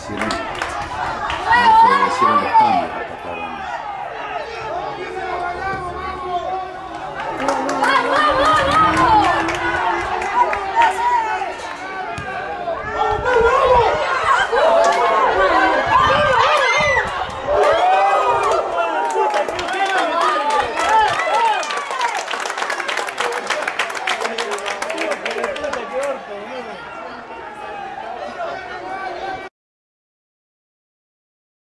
favorecieron, no favorecieron los cambios atacaron.